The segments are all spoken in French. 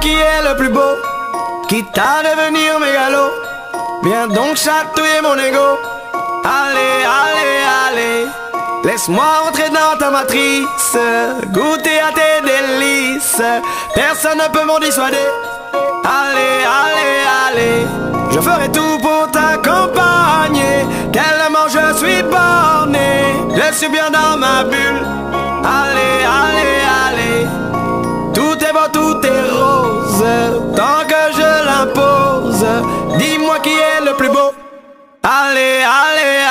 Qui est le plus beau, quitte à devenir mégalo. Viens donc chatouiller mon ego. Allez, allez, allez. Laisse-moi entrer dans ta matrice, goûter à tes délices. Personne ne peut m'en dissuader. Allez, allez, allez. Je ferai tout pour t'accompagner. Tellement je suis borné. Je suis bien dans ma bulle. Dis-moi qui est le plus beau. Allez, allez.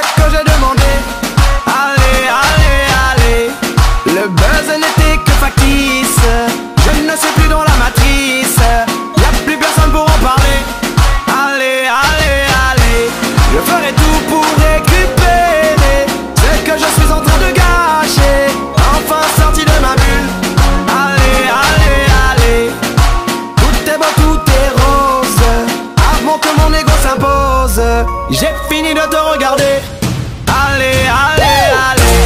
ce que j'ai demandé. Allez, allez, allez, le buzz. J'ai fini de te regarder. Allez, allez, allez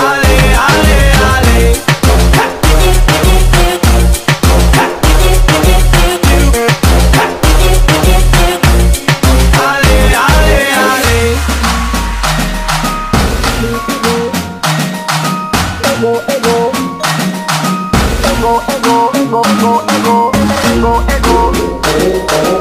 Allez, allez, allez. ego, ego.